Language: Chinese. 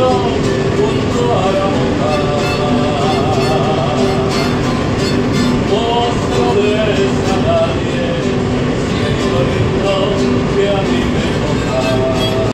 Oh, my